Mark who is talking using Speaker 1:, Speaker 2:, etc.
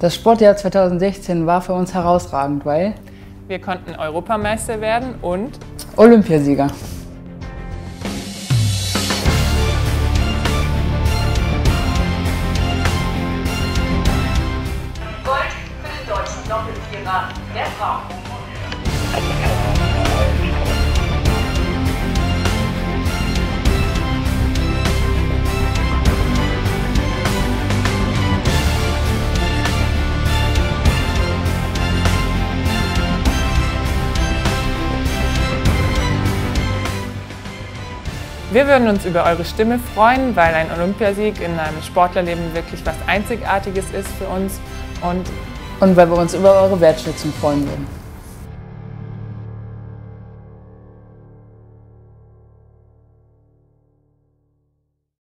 Speaker 1: Das Sportjahr 2016 war für uns herausragend, weil
Speaker 2: wir konnten Europameister werden und
Speaker 1: Olympiasieger.
Speaker 3: Gold für den deutschen Doppelvierer der Frauen.
Speaker 2: Wir würden uns über eure Stimme freuen, weil ein Olympiasieg in einem Sportlerleben wirklich was Einzigartiges ist für uns
Speaker 1: und, und weil wir uns über eure Wertschätzung freuen würden.